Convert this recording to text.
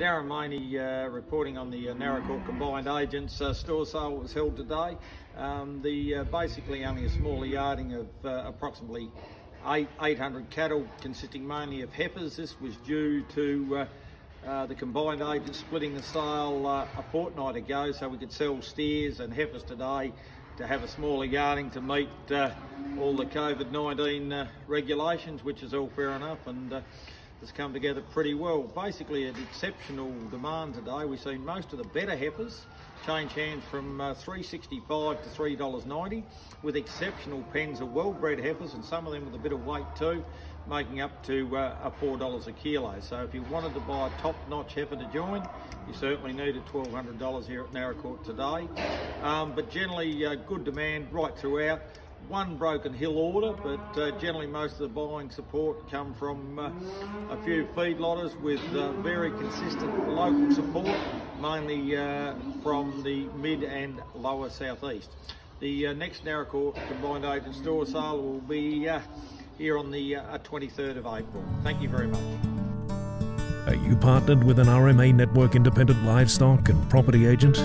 Darren Maney uh, reporting on the uh, Naracoorte Combined Agents uh, store sale was held today. Um, the uh, basically only a small yarding of uh, approximately eight, 800 cattle consisting mainly of heifers. This was due to uh, the combined agents splitting the sale a fortnight ago so we could sell steers and heifers today to have a smaller yarding to meet all the COVID-19 uh, regulations, which is all fair enough and has come together pretty well. Basically an exceptional demand today. We've seen most of the better heifers change hands from uh, 365 to $3.90 with exceptional pens of well-bred heifers and some of them with a bit of weight too making up to uh, $4 a kilo. So if you wanted to buy a top-notch heifer to join, you certainly needed $1,200 here at Naracoorte today. Um, but generally uh, good demand right throughout one Broken Hill order, but uh, generally most of the buying support come from uh, a few feedlotters with uh, very consistent local support, mainly uh, from the mid and lower southeast. The uh, next Naracoorte Combined Agent Store sale will be uh, here on the 23rd of April. Thank you very much. Are you partnered with an RMA Network independent livestock and property agent?